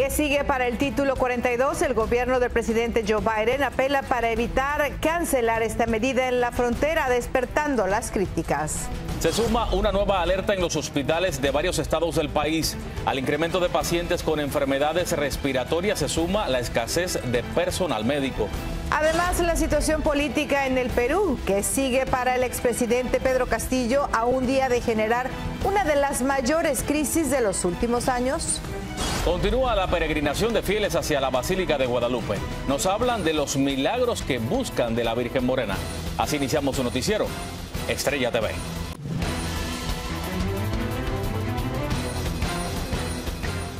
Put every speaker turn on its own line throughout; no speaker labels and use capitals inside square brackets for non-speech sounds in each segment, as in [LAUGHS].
¿Qué sigue para el título 42? El gobierno del presidente Joe Biden apela para evitar cancelar esta medida en la frontera, despertando las críticas.
Se suma una nueva alerta en los hospitales de varios estados del país. Al incremento de pacientes con enfermedades respiratorias se suma la escasez de personal médico.
Además, la situación política en el Perú, que sigue para el expresidente Pedro Castillo a un día de generar una de las mayores crisis de los últimos años.
Continúa la peregrinación de fieles hacia la Basílica de Guadalupe. Nos hablan de los milagros que buscan de la Virgen Morena. Así iniciamos su noticiero, Estrella TV.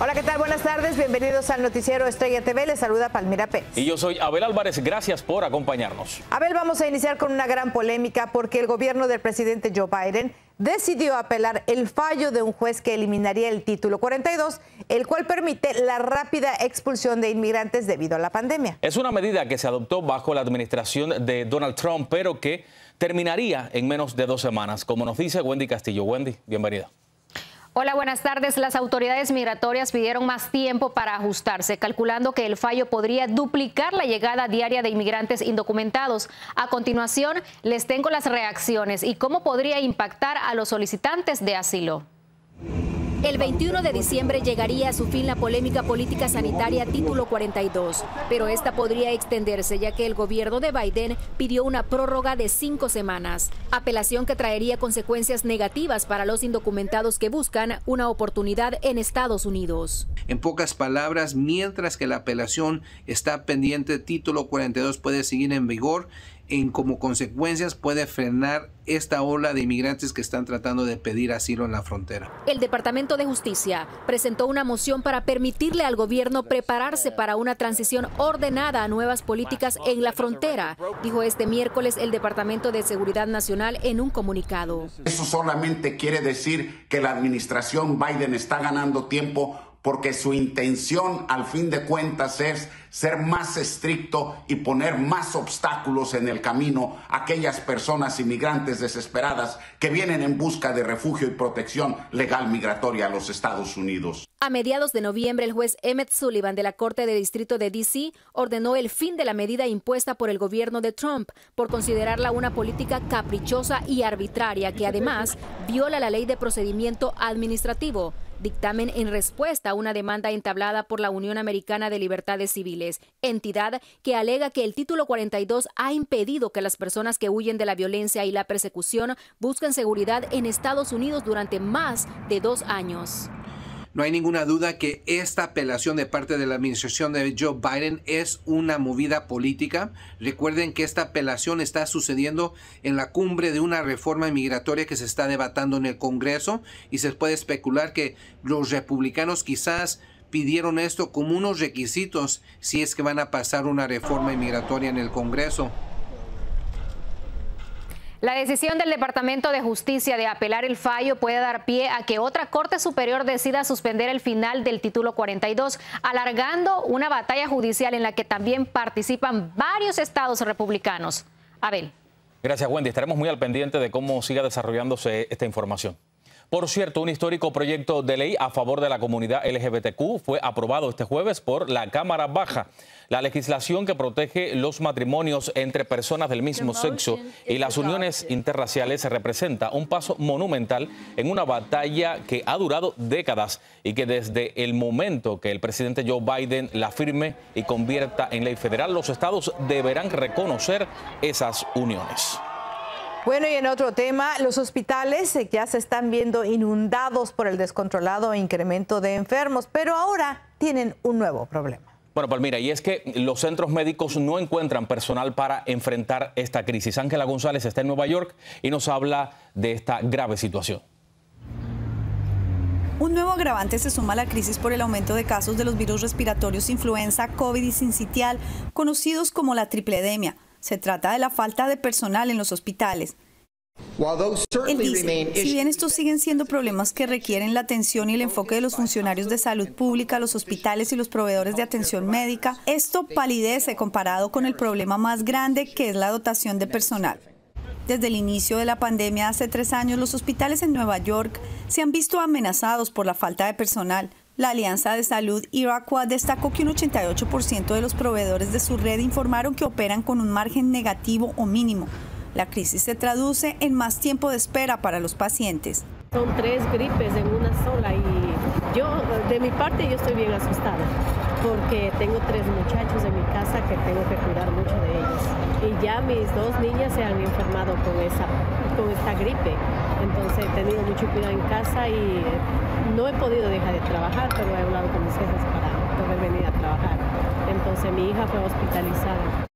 Hola, ¿qué tal? Buenas tardes. Bienvenidos al noticiero Estrella TV. Les saluda Palmira Pérez.
Y yo soy Abel Álvarez. Gracias por acompañarnos.
Abel, vamos a iniciar con una gran polémica porque el gobierno del presidente Joe Biden decidió apelar el fallo de un juez que eliminaría el título 42, el cual permite la rápida expulsión de inmigrantes debido a la pandemia.
Es una medida que se adoptó bajo la administración de Donald Trump, pero que terminaría en menos de dos semanas, como nos dice Wendy Castillo. Wendy, bienvenida.
Hola, buenas tardes. Las autoridades migratorias pidieron más tiempo para ajustarse, calculando que el fallo podría duplicar la llegada diaria de inmigrantes indocumentados. A continuación, les tengo las reacciones y cómo podría impactar a los solicitantes de asilo. El 21 de diciembre llegaría a su fin la polémica política sanitaria título 42, pero esta podría extenderse ya que el gobierno de Biden pidió una prórroga de cinco semanas, apelación que traería consecuencias negativas para los indocumentados que buscan una oportunidad en Estados Unidos.
En pocas palabras, mientras que la apelación está pendiente, título 42 puede seguir en vigor en como consecuencias puede frenar esta ola de inmigrantes que están tratando de pedir asilo en la frontera.
El Departamento de Justicia presentó una moción para permitirle al gobierno prepararse para una transición ordenada a nuevas políticas en la frontera, dijo este miércoles el Departamento de Seguridad Nacional en un comunicado.
Eso solamente quiere decir que la administración Biden está ganando tiempo porque su intención al fin de cuentas es ser más estricto y poner más obstáculos en el camino a aquellas personas inmigrantes desesperadas que vienen en busca de refugio y protección legal migratoria a los Estados Unidos.
A mediados de noviembre, el juez Emmett Sullivan de la Corte de Distrito de D.C. ordenó el fin de la medida impuesta por el gobierno de Trump por considerarla una política caprichosa y arbitraria que además viola la ley de procedimiento administrativo dictamen en respuesta a una demanda entablada por la Unión Americana de Libertades Civiles, entidad que alega que el título 42 ha impedido que las personas que huyen de la violencia y la persecución busquen seguridad en Estados Unidos durante más de dos años.
No hay ninguna duda que esta apelación de parte de la administración de Joe Biden es una movida política. Recuerden que esta apelación está sucediendo en la cumbre de una reforma migratoria que se está debatiendo en el Congreso y se puede especular que los republicanos quizás pidieron esto como unos requisitos si es que van a pasar una reforma migratoria en el Congreso.
La decisión del Departamento de Justicia de apelar el fallo puede dar pie a que otra Corte Superior decida suspender el final del título 42, alargando una batalla judicial en la que también participan varios estados republicanos. Abel.
Gracias, Wendy. Estaremos muy al pendiente de cómo siga desarrollándose esta información. Por cierto, un histórico proyecto de ley a favor de la comunidad LGBTQ fue aprobado este jueves por la Cámara Baja. La legislación que protege los matrimonios entre personas del mismo sexo y las uniones interraciales representa un paso monumental en una batalla que ha durado décadas y que desde el momento que el presidente Joe Biden la firme y convierta en ley federal, los estados deberán reconocer esas uniones.
Bueno, y en otro tema, los hospitales ya se están viendo inundados por el descontrolado incremento de enfermos, pero ahora tienen un nuevo problema.
Bueno, Palmira, y es que los centros médicos no encuentran personal para enfrentar esta crisis. Ángela González está en Nueva York y nos habla de esta grave situación.
Un nuevo agravante se suma a la crisis por el aumento de casos de los virus respiratorios influenza, COVID y sincitial, conocidos como la tripledemia. Se trata de la falta de personal en los hospitales. Él dice, si bien estos siguen siendo problemas que requieren la atención y el enfoque de los funcionarios de salud pública, los hospitales y los proveedores de atención médica, esto palidece comparado con el problema más grande que es la dotación de personal. Desde el inicio de la pandemia hace tres años, los hospitales en Nueva York se han visto amenazados por la falta de personal. La Alianza de Salud Iroquois destacó que un 88% de los proveedores de su red informaron que operan con un margen negativo o mínimo. La crisis se traduce en más tiempo de espera para los pacientes.
Son tres gripes en una sola y yo, de mi parte, yo estoy bien asustada porque tengo tres muchachos en mi casa que tengo que cuidar mucho de ellos. Y ya mis dos niñas se han enfermado con, esa, con esta gripe. Entonces he tenido mucho cuidado en casa y no he podido dejar de trabajar, pero he hablado con mis jefes para poder venir a trabajar. Entonces mi hija fue hospitalizada.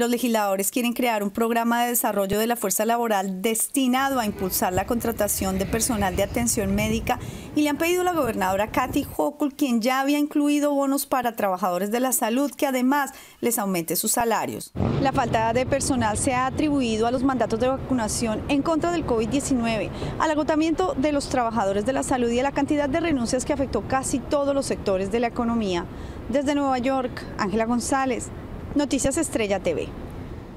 Los legisladores quieren crear un programa de desarrollo de la fuerza laboral destinado a impulsar la contratación de personal de atención médica y le han pedido a la gobernadora Kathy Hochul, quien ya había incluido bonos para trabajadores de la salud, que además les aumente sus salarios. La falta de personal se ha atribuido a los mandatos de vacunación en contra del COVID-19, al agotamiento de los trabajadores de la salud y a la cantidad de renuncias que afectó casi todos los sectores de la economía. Desde Nueva York, Ángela González, Noticias Estrella TV.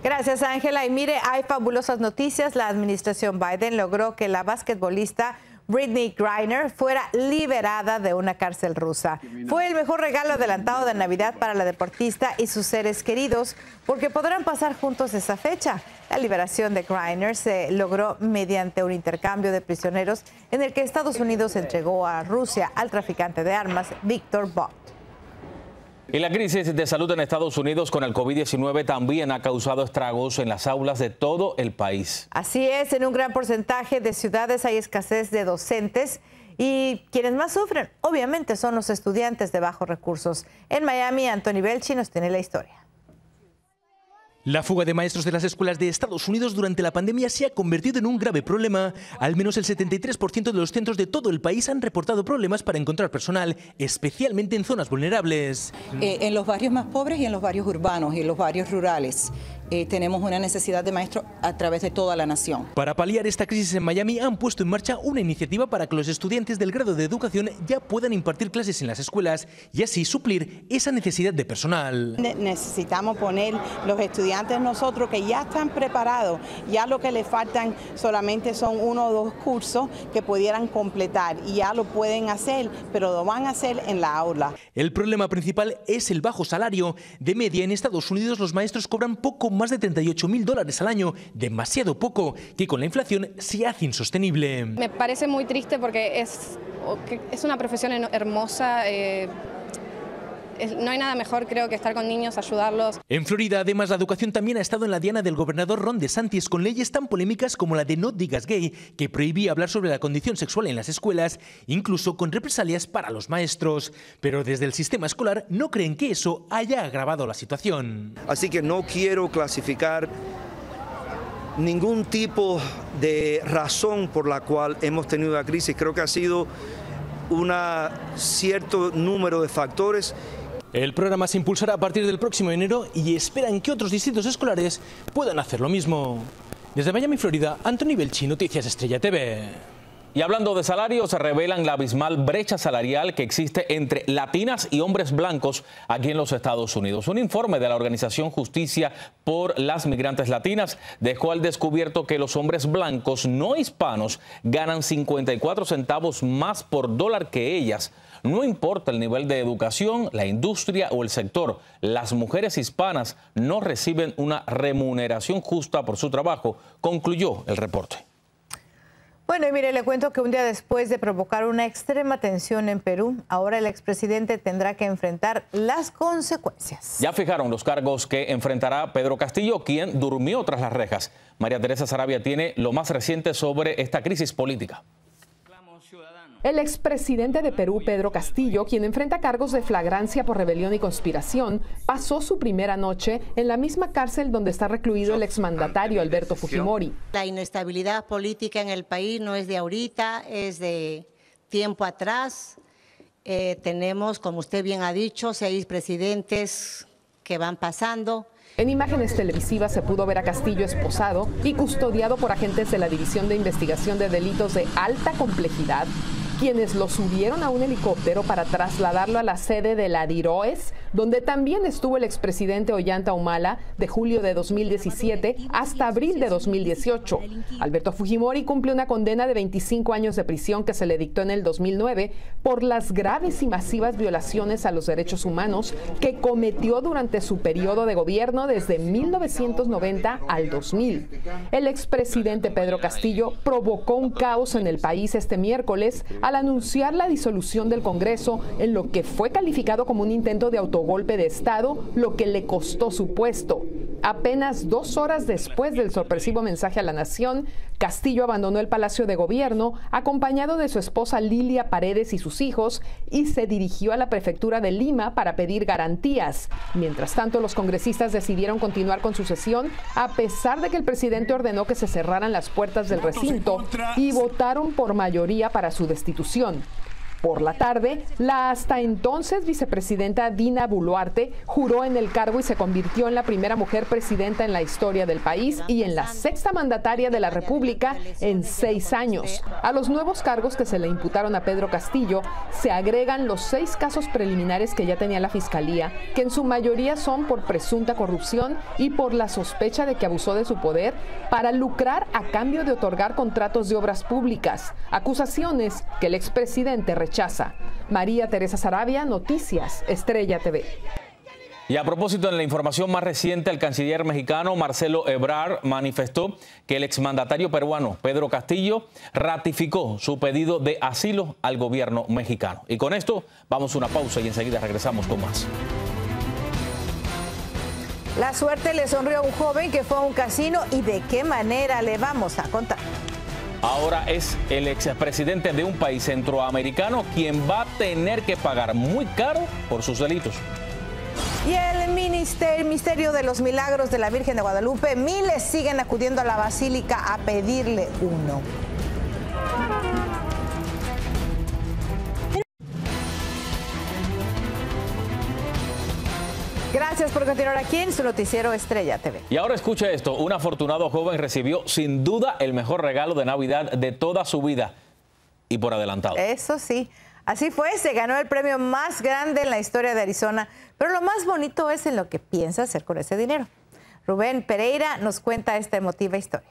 Gracias, Ángela. Y mire, hay fabulosas noticias. La administración Biden logró que la basquetbolista Britney Griner fuera liberada de una cárcel rusa. Fue el mejor regalo adelantado de Navidad para la deportista y sus seres queridos porque podrán pasar juntos esa fecha. La liberación de Griner se logró mediante un intercambio de prisioneros en el que Estados Unidos entregó a Rusia al traficante de armas Víctor Bott.
Y la crisis de salud en Estados Unidos con el COVID-19 también ha causado estragos en las aulas de todo el país.
Así es, en un gran porcentaje de ciudades hay escasez de docentes y quienes más sufren, obviamente, son los estudiantes de bajos recursos. En Miami, Anthony Belchi nos tiene la historia.
La fuga de maestros de las escuelas de Estados Unidos durante la pandemia se ha convertido en un grave problema. Al menos el 73% de los centros de todo el país han reportado problemas para encontrar personal, especialmente en zonas vulnerables.
Eh, en los barrios más pobres y en los barrios urbanos y en los barrios rurales. Eh, tenemos una necesidad de maestros a través de toda la nación.
Para paliar esta crisis en Miami han puesto en marcha una iniciativa para que los estudiantes del grado de educación ya puedan impartir clases en las escuelas y así suplir esa necesidad de personal.
necesitamos poner los estudiantes nosotros que ya están preparados, ya lo que les faltan solamente son uno o dos cursos que pudieran completar y ya lo pueden hacer, pero lo van a hacer en la aula.
El problema principal es el bajo salario. De media en Estados Unidos los maestros cobran poco más más de 38 mil dólares al año, demasiado poco, que con la inflación se hace insostenible.
Me parece muy triste porque es, es una profesión hermosa. Eh, no hay nada mejor, creo, que estar con niños, ayudarlos.
En Florida, además, la educación también ha estado en la diana del gobernador Ron DeSantis con leyes tan polémicas como la de No digas gay, que prohibía hablar sobre la condición sexual en las escuelas, incluso con represalias para los maestros. Pero desde el sistema escolar no creen que eso haya agravado la situación.
Así que no quiero clasificar ningún tipo de razón por la cual hemos tenido la crisis. Creo que ha sido un cierto número de factores
el programa se impulsará a partir del próximo enero y esperan que otros distritos escolares puedan hacer lo mismo. Desde Miami, Florida, Anthony Belchi, Noticias Estrella TV.
Y hablando de salarios, se revelan la abismal brecha salarial que existe entre latinas y hombres blancos aquí en los Estados Unidos. Un informe de la organización Justicia por las Migrantes Latinas dejó al descubierto que los hombres blancos no hispanos ganan 54 centavos más por dólar que ellas. No importa el nivel de educación, la industria o el sector, las mujeres hispanas no reciben una remuneración justa por su trabajo, concluyó el reporte.
Bueno, y mire, le cuento que un día después de provocar una extrema tensión en Perú, ahora el expresidente tendrá que enfrentar las consecuencias.
Ya fijaron los cargos que enfrentará Pedro Castillo, quien durmió tras las rejas. María Teresa Sarabia tiene lo más reciente sobre esta crisis política.
El expresidente de Perú, Pedro Castillo, quien enfrenta cargos de flagrancia por rebelión y conspiración, pasó su primera noche en la misma cárcel donde está recluido el exmandatario Alberto Fujimori.
La inestabilidad política en el país no es de ahorita, es de tiempo atrás. Eh, tenemos, como usted bien ha dicho, seis presidentes que van pasando.
En imágenes televisivas se pudo ver a Castillo esposado y custodiado por agentes de la División de Investigación de Delitos de Alta Complejidad quienes lo subieron a un helicóptero para trasladarlo a la sede de la DIROES, donde también estuvo el expresidente Ollanta Humala de julio de 2017 hasta abril de 2018. Alberto Fujimori cumple una condena de 25 años de prisión que se le dictó en el 2009 por las graves y masivas violaciones a los derechos humanos que cometió durante su periodo de gobierno desde 1990 al 2000. El expresidente Pedro Castillo provocó un caos en el país este miércoles al anunciar la disolución del Congreso en lo que fue calificado como un intento de autogolpe de Estado, lo que le costó su puesto. Apenas dos horas después del sorpresivo mensaje a la nación, Castillo abandonó el Palacio de Gobierno acompañado de su esposa Lilia Paredes y sus hijos y se dirigió a la prefectura de Lima para pedir garantías. Mientras tanto, los congresistas decidieron continuar con su sesión a pesar de que el presidente ordenó que se cerraran las puertas del recinto y votaron por mayoría para su destitución. Por la tarde, la hasta entonces vicepresidenta Dina Boluarte juró en el cargo y se convirtió en la primera mujer presidenta en la historia del país y en la sexta mandataria de la República en seis años. A los nuevos cargos que se le imputaron a Pedro Castillo se agregan los seis casos preliminares que ya tenía la Fiscalía, que en su mayoría son por presunta corrupción y por la sospecha de que abusó de su poder para lucrar a cambio de otorgar contratos de obras públicas, acusaciones que el expresidente rechazó María Teresa Sarabia, Noticias, Estrella TV.
Y a propósito, en la información más reciente, el canciller mexicano Marcelo Ebrard manifestó que el exmandatario peruano Pedro Castillo ratificó su pedido de asilo al gobierno mexicano. Y con esto vamos a una pausa y enseguida regresamos con más.
La suerte le sonrió a un joven que fue a un casino y de qué manera le vamos a contar
ahora es el expresidente de un país centroamericano quien va a tener que pagar muy caro por sus delitos.
Y el ministerio, misterio de los milagros de la Virgen de Guadalupe, miles siguen acudiendo a la basílica a pedirle uno. Por continuar aquí en su noticiero Estrella TV.
Y ahora escucha esto, un afortunado joven recibió sin duda el mejor regalo de Navidad de toda su vida y por adelantado.
Eso sí, así fue, se ganó el premio más grande en la historia de Arizona, pero lo más bonito es en lo que piensa hacer con ese dinero. Rubén Pereira nos cuenta esta emotiva historia.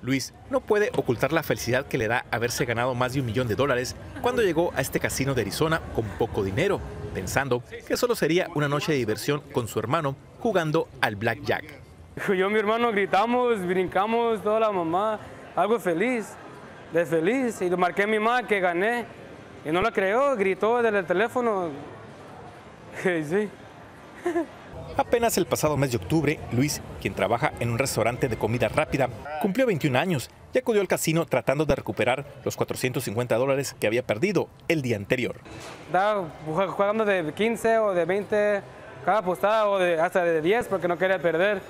Luis no puede ocultar la felicidad que le da haberse ganado más de un millón de dólares cuando llegó a este casino de Arizona con poco dinero, pensando que solo sería una noche de diversión con su hermano jugando al blackjack.
Yo y mi hermano gritamos, brincamos, toda la mamá, algo feliz, de feliz. Y marqué a mi mamá que gané. Y no la creyó, gritó desde el teléfono. [LAUGHS] sí.
Apenas el pasado mes de octubre, Luis, quien trabaja en un restaurante de comida rápida, cumplió 21 años y acudió al casino tratando de recuperar los 450 dólares que había perdido el día anterior.
Estaba jugando de 15 o de 20 cada apostada o de, hasta de 10 porque no quería perder.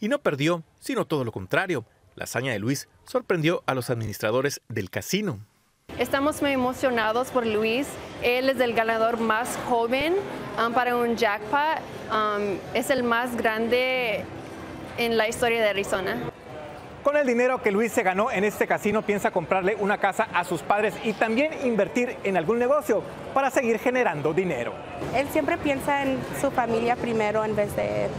Y no perdió, sino todo lo contrario. La hazaña de Luis sorprendió a los administradores del casino.
Estamos muy emocionados por Luis. Él es el ganador más joven um, para un jackpot. Um, es el más grande en la historia de Arizona.
Con el dinero que Luis se ganó en este casino, piensa comprarle una casa a sus padres y también invertir en algún negocio para seguir generando dinero.
Él siempre piensa en su familia primero en vez de él.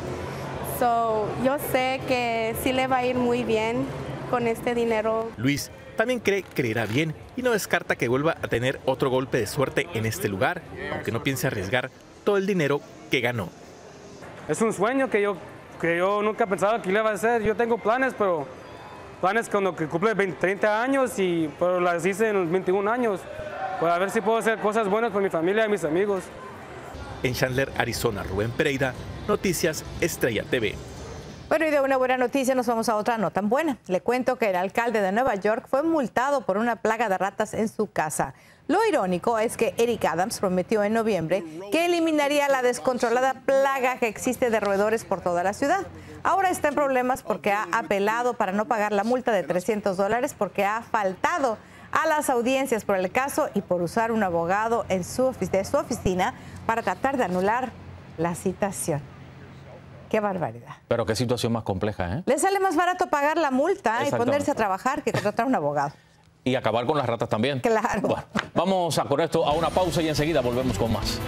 So, yo sé que sí le va a ir muy bien con este dinero.
Luis también cree que irá bien y no descarta que vuelva a tener otro golpe de suerte en este lugar, aunque no piense arriesgar todo el dinero que ganó.
Es un sueño que yo, que yo nunca pensaba que le iba a hacer. Yo tengo planes, pero planes cuando que cumple 20, 30 años y pero las hice en los 21 años. Para ver si puedo hacer cosas buenas por mi familia y mis amigos.
En Chandler, Arizona, Rubén Pereira, Noticias Estrella TV.
Bueno, y de una buena noticia nos vamos a otra no tan buena. Le cuento que el alcalde de Nueva York fue multado por una plaga de ratas en su casa. Lo irónico es que Eric Adams prometió en noviembre que eliminaría la descontrolada plaga que existe de roedores por toda la ciudad. Ahora está en problemas porque ha apelado para no pagar la multa de 300 dólares porque ha faltado a las audiencias por el caso y por usar un abogado en su, de su oficina para tratar de anular la citación. Qué barbaridad.
Pero qué situación más compleja, ¿eh?
Le sale más barato pagar la multa y ponerse a trabajar que contratar a un abogado.
Y acabar con las ratas también.
Claro.
Bueno, vamos a con esto a una pausa y enseguida volvemos con más.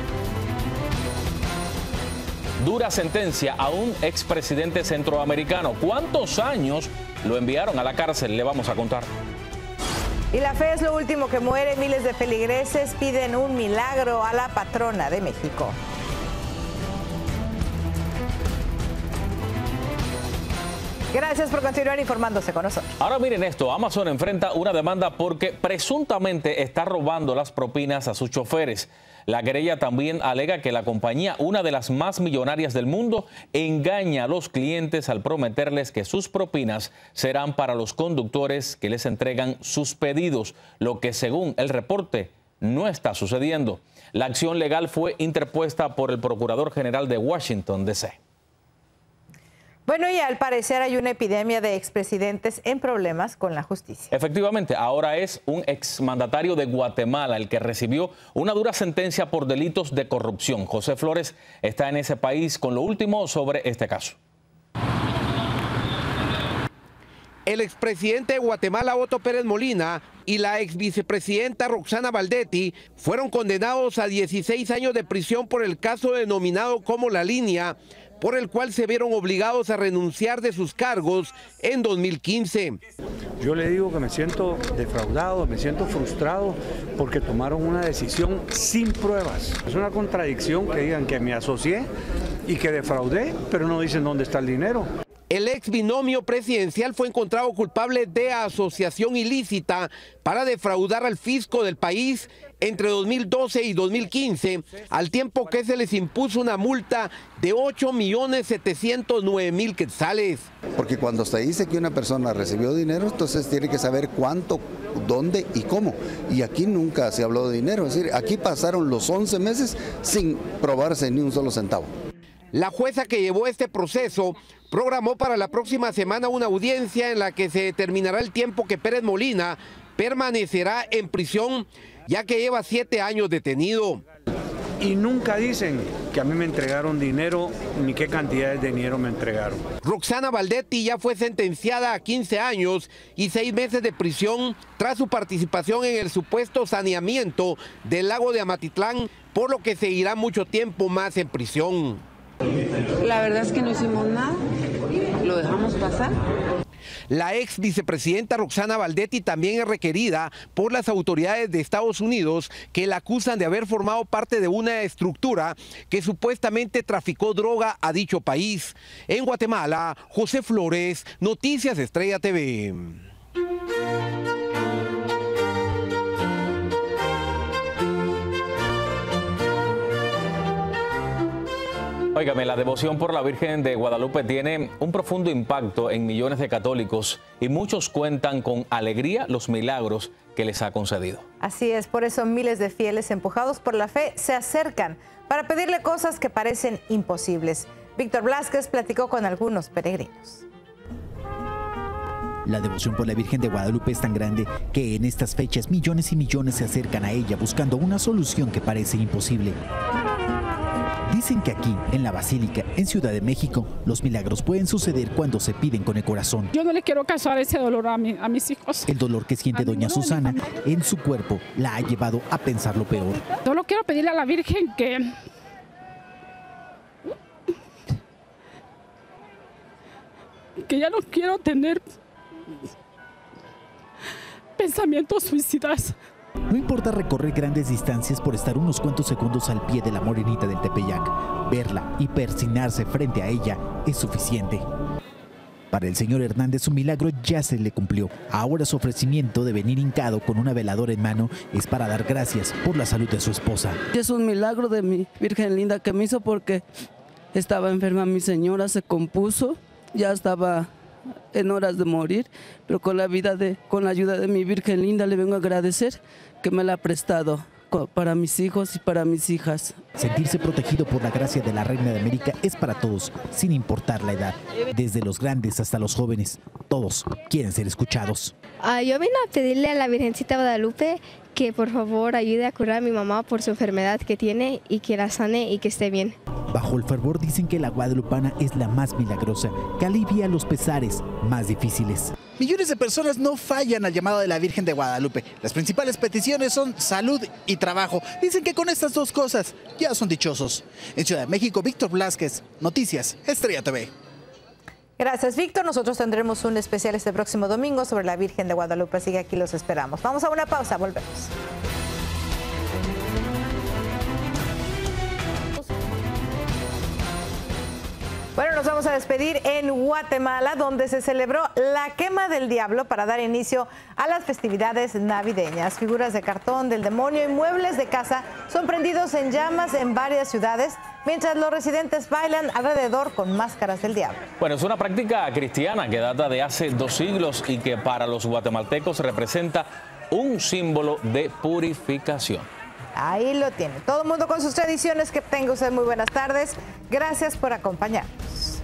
Dura sentencia a un expresidente centroamericano. ¿Cuántos años lo enviaron a la cárcel? Le vamos a contar.
Y la fe es lo último que muere. Miles de feligreses piden un milagro a la patrona de México. Gracias por continuar informándose con nosotros.
Ahora miren esto, Amazon enfrenta una demanda porque presuntamente está robando las propinas a sus choferes. La querella también alega que la compañía, una de las más millonarias del mundo, engaña a los clientes al prometerles que sus propinas serán para los conductores que les entregan sus pedidos, lo que según el reporte no está sucediendo. La acción legal fue interpuesta por el Procurador General de Washington, D.C.
Bueno, y al parecer hay una epidemia de expresidentes en problemas con la justicia.
Efectivamente, ahora es un exmandatario de Guatemala el que recibió una dura sentencia por delitos de corrupción. José Flores está en ese país con lo último sobre este caso.
El expresidente de Guatemala, Otto Pérez Molina, y la ex vicepresidenta Roxana Valdetti fueron condenados a 16 años de prisión por el caso denominado como La Línea, por el cual se vieron obligados a renunciar de sus cargos en 2015.
Yo le digo que me siento defraudado, me siento frustrado porque tomaron una decisión sin pruebas. Es una contradicción que digan que me asocié y que defraudé, pero no dicen dónde está el dinero.
El ex binomio presidencial fue encontrado culpable de asociación ilícita para defraudar al fisco del país entre 2012 y 2015, al tiempo que se les impuso una multa de 8 millones 709 mil quetzales.
Porque cuando se dice que una persona recibió dinero, entonces tiene que saber cuánto, dónde y cómo. Y aquí nunca se habló de dinero, es decir, aquí pasaron los 11 meses sin probarse ni un solo centavo.
La jueza que llevó este proceso programó para la próxima semana una audiencia en la que se determinará el tiempo que Pérez Molina permanecerá en prisión, ya que lleva siete años detenido.
Y nunca dicen que a mí me entregaron dinero ni qué cantidades de dinero me entregaron.
Roxana Valdetti ya fue sentenciada a 15 años y seis meses de prisión tras su participación en el supuesto saneamiento del lago de Amatitlán, por lo que seguirá mucho tiempo más en prisión.
La verdad es que no hicimos nada, lo dejamos pasar.
La ex vicepresidenta Roxana Valdetti también es requerida por las autoridades de Estados Unidos que la acusan de haber formado parte de una estructura que supuestamente traficó droga a dicho país. En Guatemala, José Flores, Noticias Estrella TV.
Óigame, la devoción por la Virgen de Guadalupe tiene un profundo impacto en millones de católicos y muchos cuentan con alegría los milagros que les ha concedido.
Así es, por eso miles de fieles empujados por la fe se acercan para pedirle cosas que parecen imposibles. Víctor Blasquez platicó con algunos peregrinos.
La devoción por la Virgen de Guadalupe es tan grande que en estas fechas millones y millones se acercan a ella buscando una solución que parece imposible. Dicen que aquí, en la Basílica, en Ciudad de México, los milagros pueden suceder cuando se piden con el corazón.
Yo no le quiero causar ese dolor a, mi, a mis hijos.
El dolor que siente doña Susana en su cuerpo la ha llevado a pensar lo peor.
Solo quiero pedirle a la Virgen que... que ya no quiero tener pensamientos suicidas.
No importa recorrer grandes distancias por estar unos cuantos segundos al pie de la morenita del Tepeyac. Verla y persinarse frente a ella es suficiente. Para el señor Hernández su milagro ya se le cumplió. Ahora su ofrecimiento de venir hincado con una veladora en mano es para dar gracias por la salud de su esposa.
Es un milagro de mi Virgen linda que me hizo porque estaba enferma mi señora, se compuso, ya estaba en horas de morir, pero con la vida de, con la ayuda de mi Virgen linda le vengo a agradecer que me la ha prestado para mis hijos y para mis hijas.
Sentirse protegido por la gracia de la Reina de América es para todos, sin importar la edad, desde los grandes hasta los jóvenes. Todos quieren ser escuchados.
Ah, yo vine a pedirle a la Virgencita Guadalupe que por favor ayude a curar a mi mamá por su enfermedad que tiene y que la sane y que esté bien.
Bajo el fervor dicen que la guadalupana es la más milagrosa, que alivia los pesares más difíciles.
Millones de personas no fallan al llamado de la Virgen de Guadalupe. Las principales peticiones son salud y trabajo. Dicen que con estas dos cosas ya son dichosos. En Ciudad de México, Víctor Blasquez, Noticias, Estrella TV.
Gracias, Víctor. Nosotros tendremos un especial este próximo domingo sobre la Virgen de Guadalupe, así que aquí los esperamos. Vamos a una pausa, volvemos. Bueno, nos vamos a despedir en Guatemala, donde se celebró la quema del diablo para dar inicio a las festividades navideñas. Figuras de cartón del demonio y muebles de casa son prendidos en llamas en varias ciudades, mientras los residentes bailan alrededor con máscaras del diablo.
Bueno, es una práctica cristiana que data de hace dos siglos y que para los guatemaltecos representa un símbolo de purificación.
Ahí lo tiene. Todo el mundo con sus tradiciones. Que tenga usted muy buenas tardes. Gracias por acompañarnos.